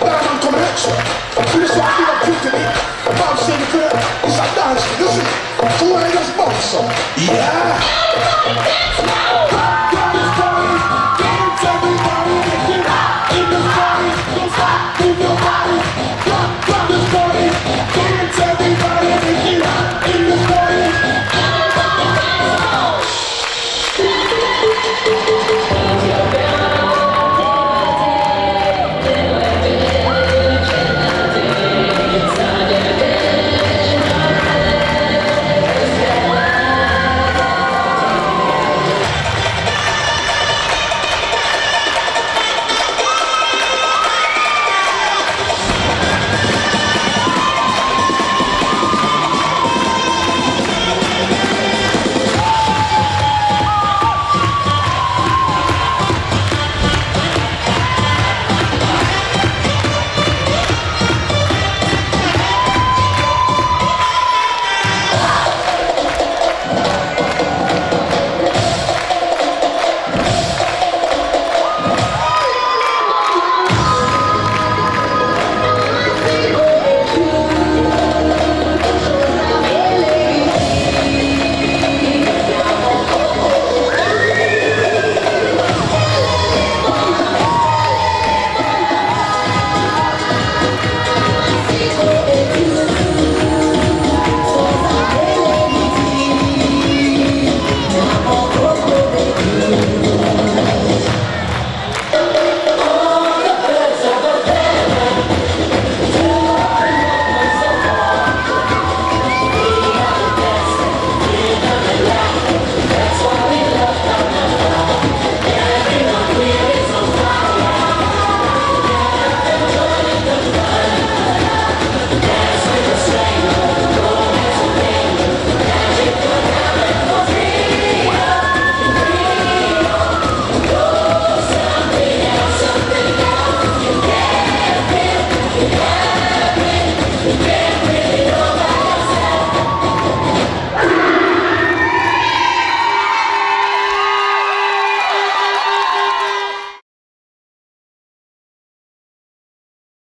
but I'm coming at you. See, this why I feel like to me. If I'm saying it clear, it's like, nah, listen, who ain't as much, so, yeah.